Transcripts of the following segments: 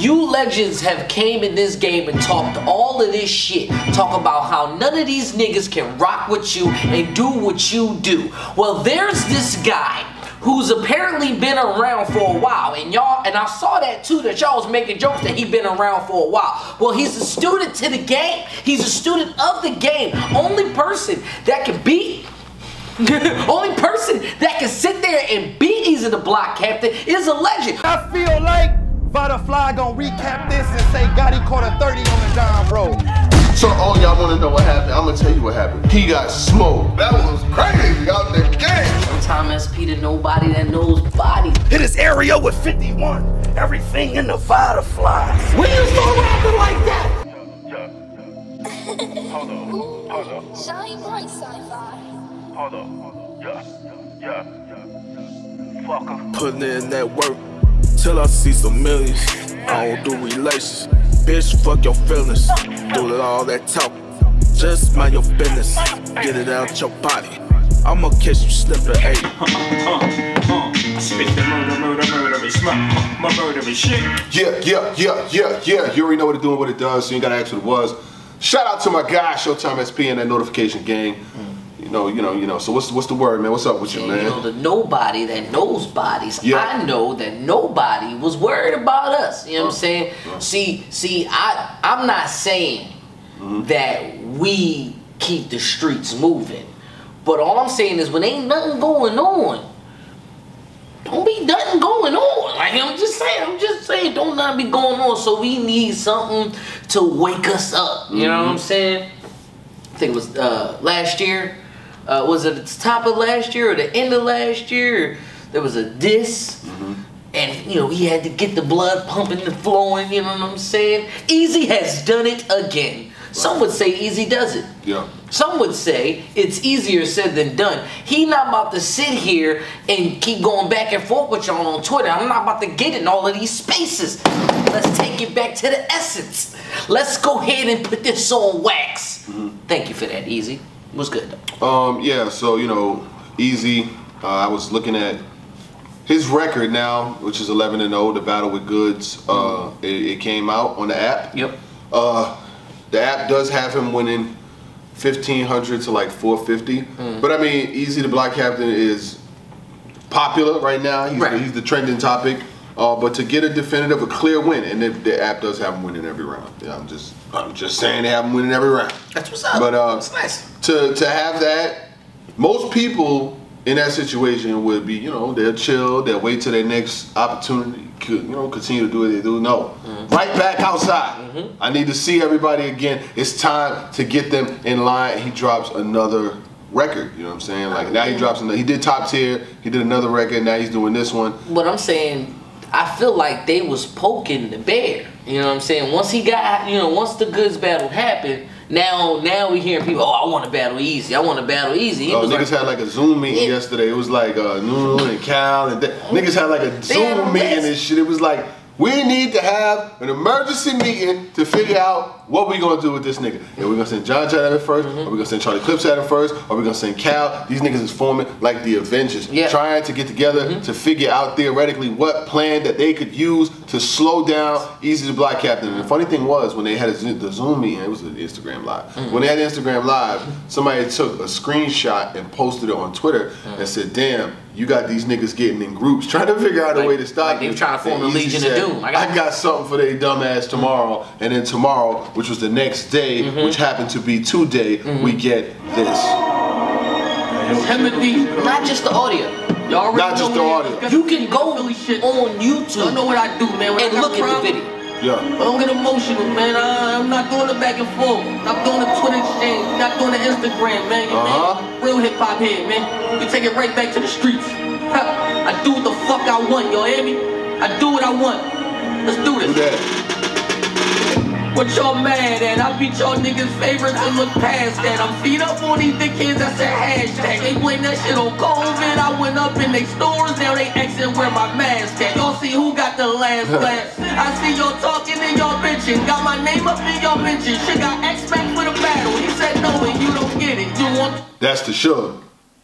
You legends have came in this game and talked all of this shit. Talk about how none of these niggas can rock with you and do what you do. Well, there's this guy who's apparently been around for a while and y'all and I saw that too that y'all was making jokes that he been around for a while well he's a student to the game he's a student of the game only person that can beat only person that can sit there and beat Eazy the Block Captain is a legend I feel like Butterfly gonna recap this and say Gotti caught a 30 on the Don Road. So all y'all wanna know what happened, I'm gonna tell you what happened. He got smoked. That was crazy out the game. Time SP to nobody that knows body. Hit his area with 51. Everything in the butterfly. When you start rapping like that? Hold on. Hold on. Shine bright CyFi. Hold on. Yeah. Yeah. Yeah. Fucker. Putting in that work till I see some millions. I don't do relations. Bitch, fuck your feelings. Do it all that talk. Just mind your business. Get it out your body. I'ma catch you slipping, ayy. Spit the murder, murder, murderous, my murderous shit. Yeah, yeah, yeah, yeah, yeah. You already know what it doing, what it does, so you ain't gotta ask what it was. Shout out to my guy, Showtime SP and that notification gang. You know, you know, you know. So what's what's the word, man? What's up with you, man? you know, the nobody that knows bodies, Yeah. I know that nobody was worried about us. You know what I'm saying? See, see, I I'm not saying Mm-hmm. that we keep the streets moving. But all I'm saying is when ain't nothing going on, don't be nothing going on. Like I'm just saying, I'm just saying, don't not be going on. So we need something to wake us up. You know what I'm saying? I think it was uh, last year. Uh, was it at the top of last year or the end of last year? There was a diss. And you know he had to get the blood pumping and flowing. You know what I'm saying? Eazy has done it again. Some would say Easy does it. Yeah. Some would say it's easier said than done. He not about to sit here and keep going back and forth with y'all on Twitter. I'm not about to get in all of these spaces. Let's take it back to the essence. Let's go ahead and put this on wax. Thank you for that, Eazy. Was good. Um, yeah, so you know, Eazy. Uh, I was looking at his record now, which is 11 and 0. The battle with Goods. Uh, it, it came out on the app. Yep. Uh, the app does have him winning 1500 to like 450. Hmm. But I mean, Eazy the Black Captain is popular right now. He's, Right. he's the trending topic. Uh, but to get a definitive, a clear win, and the, the app does have him winning every round. Yeah, I'm just, I'm just saying they have him winning every round. That's what's up. But uh, it's nice. To to have that, most people in that situation would be, you know, they'll chill, they'll wait till their next opportunity, you know, continue to do what they do. No, Mm-hmm. right back outside. I need to see everybody again. It's time to get them in line. He drops another record. You know what I'm saying? Like now he drops another. He did top tier. He did another record. Now he's doing this one. What I'm saying, I feel like they was poking the bear. You know what I'm saying? Once he got, you know, once the goods battle happened, now now we hearing people, oh, I want to battle easy. I want to battle easy. Oh, niggas like, had like a Zoom meeting Yeah. yesterday. It was like uh, Nunu and Cal and that. niggas had like a Zoom meeting and shit. It was like we need to have an emergency meeting to figure out what we gonna do with this nigga. And we gonna send John Chad at it 1st Mm-hmm. or we gonna send Charlie Clips at it first, or we gonna send Cal. These niggas is forming like the Avengers, Yeah. Mm-hmm. trying to get together to figure out theoretically what plan that they could use to slow down Eazy to Black Captain. And the funny thing was when they had a the Zoom meeting, it was an Instagram live. Mm-hmm. When they had Instagram live, somebody took a screenshot and posted it on Twitter Mm-hmm. and said, "Damn, you got these niggas getting in groups trying to figure out a way to stop like they you." were trying to form And a Easy Legion of said, Doom. I I got- got, something for they dumbass tomorrow, and then tomorrow, which was the next day, Mm-hmm. which happened to be today, we get this. Timothy, not just the audio. y'all already Not just the audio. You can go on Y'all YouTube know what I do, man. When and got look at the video. Yeah. I don't get emotional, man. I, I'm not doing the back and forth. I'm doing the Twitter exchange. I'm not doing the Instagram, man. You Uh-huh. man, real hip hop head, man. We take it right back to the streets. I do what the fuck I want, y'all hear me? I do what I want. Let's do Do this. that. What y'all mad at? I beat y'all niggas' favorite to look past that. I'm feed up on these dickheads, that's a hashtag. They blame that shit on COVID. I went up in they stores, now they asking where my mask at. Last laugh. I see y'all talking and y'all bitching. Got my name up in y'all mention. Shit got X back for the battle. He said no and you don't get it. You want That's the show.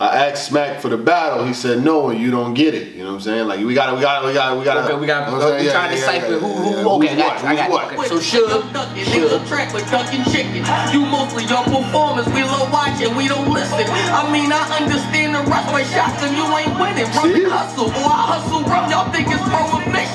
I asked Smack for the battle. He said no, and you don't get it. You know what I'm saying? Like we got, to we got, to we got, to we got. Okay, we got. You know what I'm we saying? trying to Yeah, yeah, decipher yeah, who, yeah, who. yeah. Okay, Who's I got what? you. I got you. Okay, so Suge, Niggas Suge. track with ducking chicken. You mostly your performance, we love watching, we don't listen. I mean, I understand the rest by shots and you ain't winning. Run See? and hustle, or I hustle run. Y'all think it's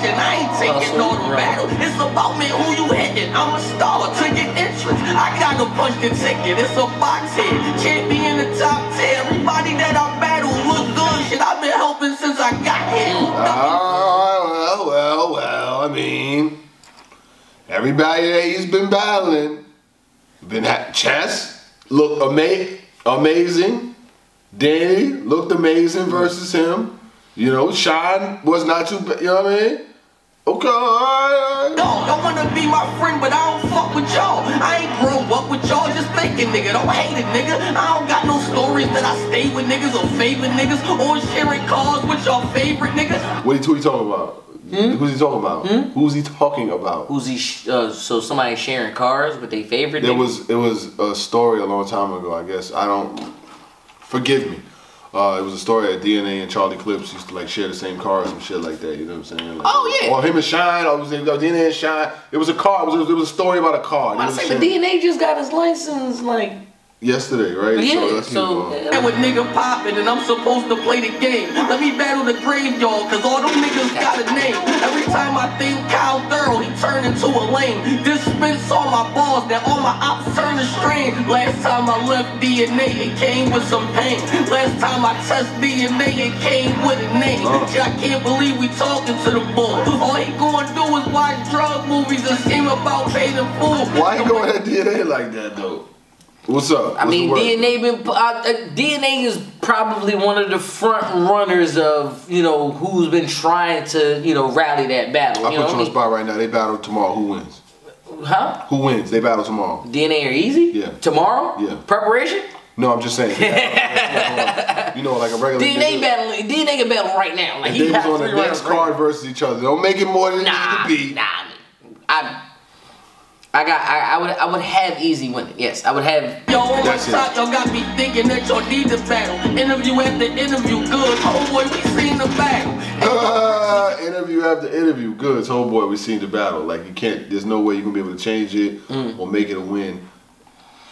prohibition. I ain't taking the battle. It's about me, who you hitting. I'm a star to get interest. I gotta punch the ticket. It's a box hit. Champion in the top 10. Everybody that I battle look good. Shit, I've been helping since I got here. Oh, well, well, well. I mean, everybody that he's been battling, been at chess looked ama- amazing. Danny looked amazing versus him. You know, Sean was not too bad. You know what I mean? Okay, all right, all right. Y'all, y'all wanna be my friend, but I don't fuck with y'all. I ain't grow up with y'all, just thinking, nigga. Don't hate it, nigga. I don't got no stories that I stay with niggas or favorite niggas or sharing cars with y'all favorite niggas. What are you talking about? Who's he talking about? Who's he talking about? Who's he? Sh- uh, so somebody sharing cars with their favorite. There nigga? was it was a story a long time ago. I guess I don't. Forgive me. Uh, it was a story that DNA and Charlie Clips used to like share the same cars and shit like that. You know what I'm saying? Like, Oh, yeah. Or him and Shine. Or it was DNA and Shine. It was a car. It was, it was a story about a car. I They was say, but DNA just got his license. Like, yesterday, right? yeah. that's So, you, uh, And with nigga poppin' and I'm supposed to play the game. Let me battle the graveyard, cause all them niggas got a name. Every time I think Kyle Thurl, he turn into a lame. Dispense all my balls, now all my ops turn to strain. Last time I left DNA, it came with some pain. Last time I test DNA, it came with a name. Shit, I can't believe we talking to the bull. All he gonna do is watch drug movies and scheme about paying the fool. why you going at DNA like that though? What's up? I mean. DNA been uh, uh, DNA is probably one of the front runners of you know who's been trying to you know rally that battle. I you put you on the spot right now. They battle tomorrow. Who wins? Huh? Who wins? They battle tomorrow. DNA are easy? Yeah. Tomorrow? Yeah. Preparation? No, I'm just saying. you know, like a regular DNA nigga. battle. DNA can battle right now. Like If he they was on the next right card versus each other. Don't make it more than it needs to be. nah. I, I got. I, I would. I would have easy winning. Yes, I would have. Yo, on my That's top, y'all got me thinking that y'all need to battle. Interview after interview, good. Oh boy, we seen the battle. Uh, interview after interview. Good. So, boy, we seen the battle. Like, you can't, there's no way you're going to be able to change it Mm. or make it a win.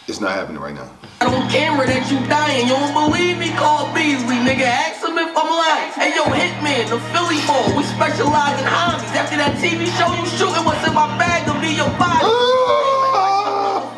It's not happening right now. on camera that you dying. You don't believe me? Call Beasley, nigga. Ask him if I'm lying. Hey, yo, Hitman, the Philly ball. We specialize in homies. After that TV show you shooting, what's in my bag your body.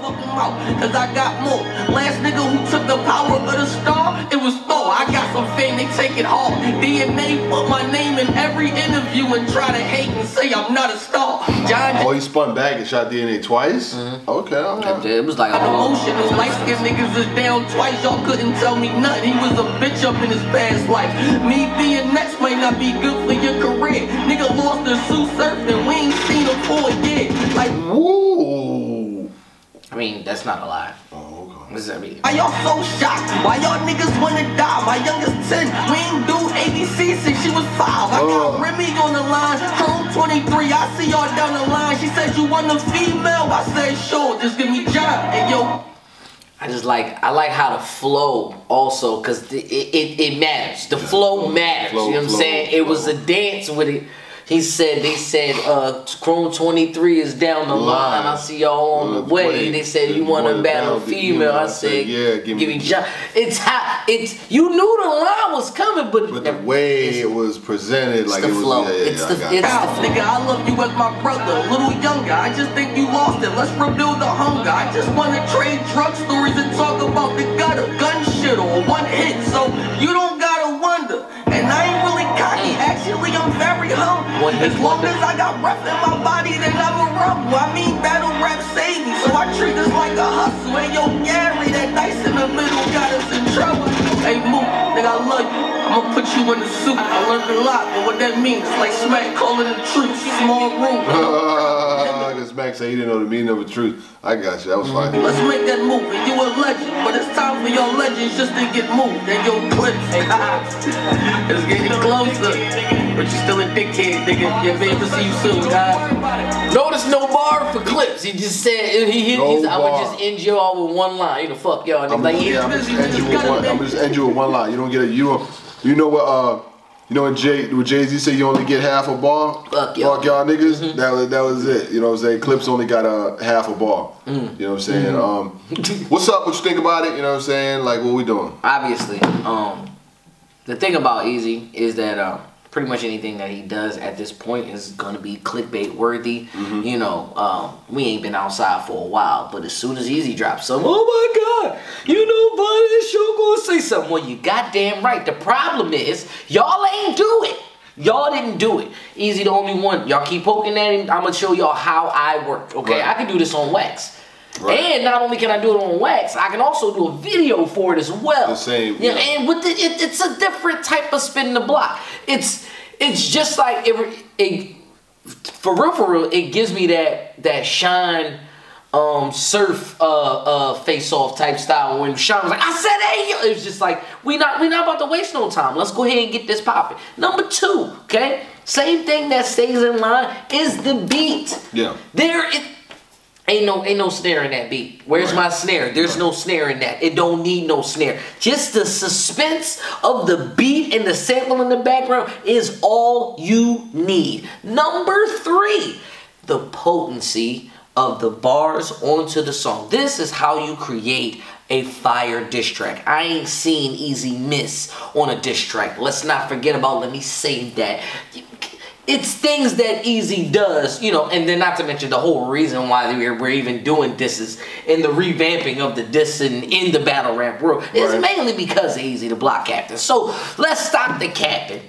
Fuck 'em out, Cause I got more. Last nigga who took the power of the star, it was Thor. I got some fame, they take it hard. DNA put my name in every interview and try to hate and say I'm not a star. John Oh, he spun back and shot DNA twice? Mm-hmm. Okay, all right. It was like a Got whole. emotion, those light skinned niggas is down twice. Y'all couldn't tell me nothing. He was a bitch up in his past life. Me being next might not be good for your career. Nigga lost his suit surfing. We ain't seen him for a year. Like, Woo! I mean, that's not a lie. Oh, okay. This is- I mean, why y'all so shocked? Why y'all niggas wanna die? My youngest 10. We ain't do ABC since she was 5. I got Oh. Remy on the line. Chrome 23. I see y'all down the line. She said you want a female. I said sure. Just give me job. And yo, I just like I like how the flow also because it, it it matters. The flow matters. Flow, you know what I'm flow, saying? It was a dance with it. He said they said uh Chrome 23 is down the line. I see y'all on the Line. way. Wait, They said you you want to battle a battle female. I. I said said, yeah, give me- John. It's hot. It's you knew the line was coming, but, But the way it was presented, like the it was, flow. yeah, yeah, It's yeah, the- I got it's it. Ow, nigga, I love you as my brother, a little younger. I just think you lost it. Let's rebuild the hunger. I just wanna trade drug stories and talk about the gutter, gun shit or one hit. So you don't Actually, I'm very humble. As long as I got breath in my body, then I'm a rumble. I mean, battle rap saved me. So I treat this like a hustle. And yo, Gary, that dice in the middle got us in trouble. Hey, Mook, nigga, I love you. I'ma put you in the suit. I learned a lot, but what that means, like smack, calling the truth. Small room. Uh, this man back say he didn't know the meaning of a truth. I got you. That was fine. Let's make that movie. You a legend, but it's time for your legends just to get moved and your clips. it's getting closer, but you still a dickhead, nigga. Yeah, man, to see you soon, guys. Notice no bar for clips. He just said he hit. No he's, I would just end you all with one line. You know, fuck y'all. I'm, Like, yeah, I'm yeah, just end you with one. I'm just end you with one line. You don't get it. You don't. You know what? Uh, you know when Jay, when Jay Z said you only get half a bar. Fuck y'all. Fuck y'all niggas. Mm-hmm. That was that was it. You know what I'm saying? Clips only got a half a bar. Mm. You know what I'm saying? Mm-hmm. Um, what's up? What you think about it? You know what I'm saying? Like what we doing? obviously, um, the thing about Eazy is that uh, pretty much anything that he does at this point is gonna be clickbait worthy. You know, um, we ain't been outside for a while, but as soon as Eazy drops some, oh my god, you know, buddy, this show gonna say something. Well, you goddamn right. The problem is y'all ain't do it. Y'all didn't do it. Eazy the only one. Y'all keep poking at him. I'm gonna show y'all how I work. Okay, Right. I can do this on wax. Right. And not only can I do it on wax, I can also do a video for it as well. The same, Yeah, yeah. and with the, it, it's a different type of spin in the block. It's it's just like it, it for real for real. It gives me that that shine. Um, surf, uh, uh, face off type style. When Sean was like, "I said, hey," yo," it was just like, "We not, we not about to waste no time. Let's go ahead and get this popping." Number two, okay, same thing that stays in line is the beat. Yeah. There, it ain't no, ain't no snare in that beat. Where's Right. my snare? There's no snare in that. It don't need no snare. Just the suspense of the beat and the sample in the background is all you need. Number three, the potency of the bars onto the song. This is how you create a fire diss track. I ain't seen Eazy Miss on a diss track. Let's not forget about, let me save that. It's things that Eazy does, you know, and then not to mention the whole reason why we're, we're even doing disses and the revamping of the dissing in the battle rap world is Right. mainly because of Eazy the block captain. So let's stop the captain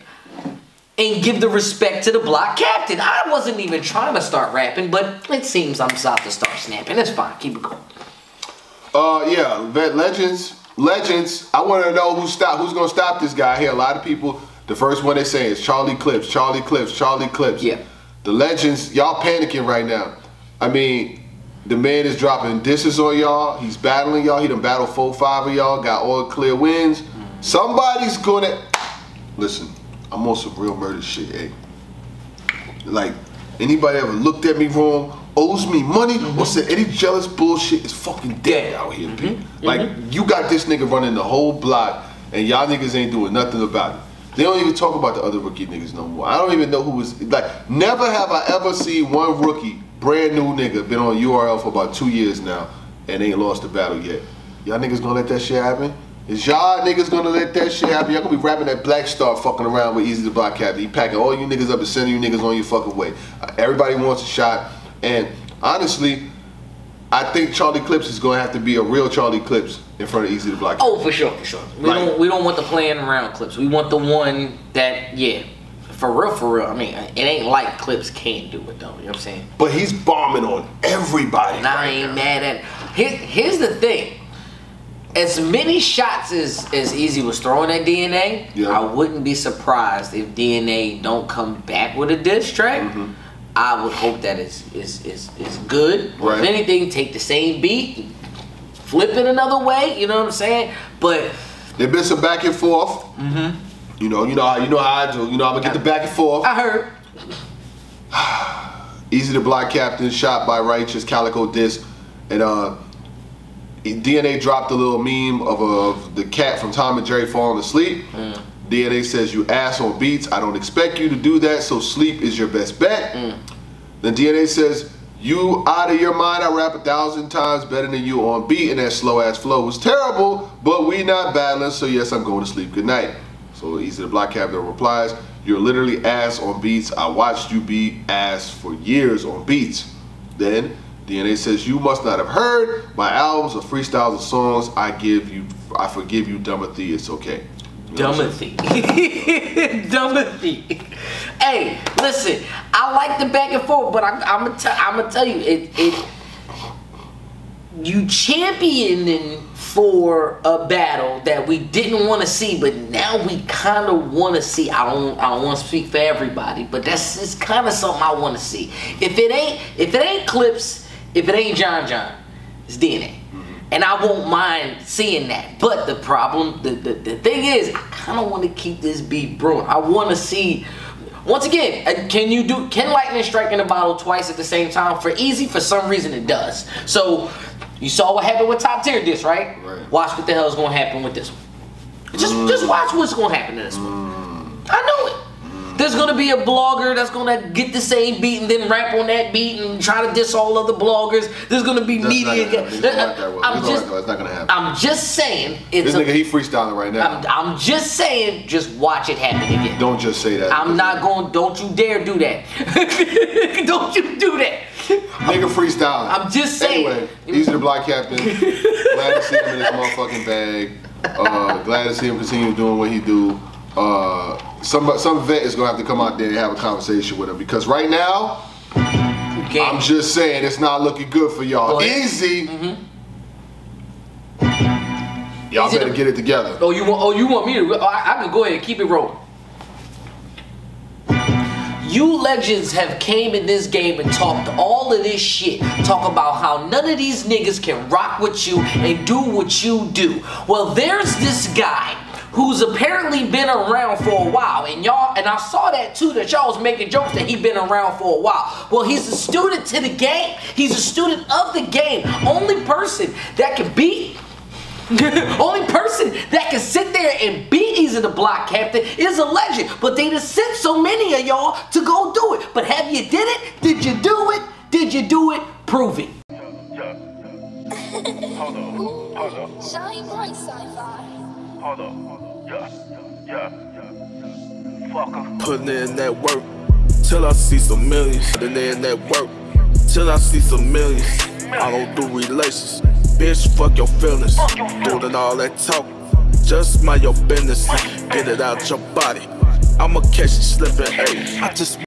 and give the respect to the block captain. I wasn't even trying to start rapping, but it seems I'm about to start snapping. It's fine. Keep it going. Uh, yeah, vet legends, legends. I want to know who stop, who's gonna stop this guy here. A lot of people. The first one they say is Charlie Clips, Charlie Clips, Charlie Clips. Yeah. The legends, y'all panicking right now. I mean, the man is dropping disses on y'all. He's battling y'all. He done battled four, five of y'all. Got all clear wins. Somebody's gonna listen. I'm on some real murder shit, eh? Like anybody ever looked at me wrong, owes me money, mm-hmm. or said any jealous bullshit is fucking dead out here, P. Mm-hmm. Like mm-hmm. you got this nigga running the whole block, and y'all niggas ain't doing nothing about it. They don't even talk about the other rookie niggas no more. I don't even know who was like. Never have I ever seen one rookie, brand new nigga, been on URL for about two years now, and ain't lost the battle yet. Y'all niggas gonna let that shit happen? Is y'all niggas gonna let that shit happen? Y'all gonna be rapping that Black Star fucking around with Eazy the Block Captain. He packing all you niggas up and sending you niggas on your fucking way. Everybody wants a shot, and honestly, I think Charlie Clips is gonna have to be a real Charlie Clips in front of Eazy to Block. Oh, for sure, for sure. We Like- don't we don't want the playing around clips. We want the one that yeah, for real, for real. I mean, it ain't like clips can't do it though. You know what I'm saying? But he's bombing on everybody. And I ain't now. mad at. Here, here's the thing. As many shots as as Eazy was throwing at DNA, Yeah. I wouldn't be surprised if DNA don't come back with a diss track. Mm-hmm. I would hope that is is is is good. Or Right. if anything, take the same beat, flip it another way. You know what I'm saying? But There been some back and forth. Mm-hmm. You know, you know how you know how I do. You know, I'm gonna get the back and forth. I heard Eazy to block captain, shot by righteous calico disc, and uh, DNA dropped a little meme of, of the cat from Tom and Jerry falling asleep. DNA says you ass on beats. I don't expect you to do that, so sleep is your best bet. Mm. Then DNA says you out of your mind. I rap a thousand times better than you on beat, and that slow ass flow was terrible. But we not battling, so yes, I'm going to sleep. Good night. So easy to block captain replies. You're literally ass on beats. I watched you be ass for years on beats. Then DNA says you must not have heard my albums of freestyles and songs. I give you, I forgive you, Dumothy. It's okay. Dumothy. Dumothy. Hey, listen, I like the back and forth, but I'm, I'm gonna tell I'm gonna tell you it it you championing for a battle that we didn't want to see, but now we kind of want to see. I don't, I don't want to speak for everybody, but that's it's kind of something I want to see. If it ain't, if it ain't Clips, if it ain't John John, it's DNA. And I won't mind seeing that. But the problem, the, the, the thing is, I kind of want to keep this beat brewing. I want to see once again, uh, can you do can lightning strike in a bottle twice at the same time? For easy, for some reason it does. So you saw what happened with top tier disc, right? Right. Watch what the hell is gonna happen with this one. Just just watch what's gonna happen to this one. I know it. There's gonna be a blogger that's gonna get the same beat and then rap on that beat and try to diss all other bloggers. There's gonna be That's media. not gonna happen. It's not that, Will. I'm just. It's not gonna happen. I'm just saying. It's This a, nigga, he freestyling right now. I'm, I'm just saying. Just watch it happen again. Don't just say that. I'm not going. Don't you dare do that. don't you do that. Nigga freestyling. I'm just saying. Anyway, he's the black captain. glad to see him in his motherfucking bag. Uh, glad to see him continue doing what he do. Uh, some some vet is gonna have to come out there and have a conversation with him because right now, Okay. I'm just saying it's not looking good for y'all. Eazy. Mm-hmm. Y'all better to- get it together. Oh, you want? Oh, you want me to? oh, I, I can go ahead and keep it rolling. You legends have came in this game and talked all of this shit. Talk about how none of these niggas can rock with you and do what you do. Well, there's this guy who's apparently been around for a while, and y'all, and I saw that too. That y'all was making jokes that he been around for a while. Well, he's a student to the game. He's a student of the game. Only person that can beat only person that can sit there and beat Eazy the Block Captain is a legend. But they just sent so many of y'all to go do it. But have you did it? Did you do it? Did you do it? Prove it. Hold on. Hold on. Shine bright CyFi. Hold on. Yeah. Yeah. Yeah. Fucker. Putting in that work till I see some millions. Putting in that work till I see some millions. I don't do relations. Bitch, fuck your feelings. Doing all that talk. Just mind your business. Get it out your body. I'ma catch you slipping, ayy. I just